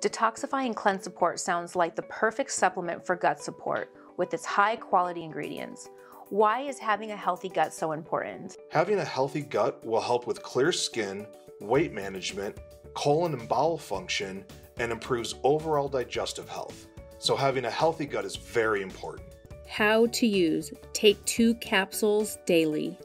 Detoxifying Cleanse Support sounds like the perfect supplement for gut support with its high quality ingredients. Why is having a healthy gut so important? Having a healthy gut will help with clear skin, weight management, colon and bowel function, and improves overall digestive health. So, having a healthy gut is very important. How to use Take two capsules daily.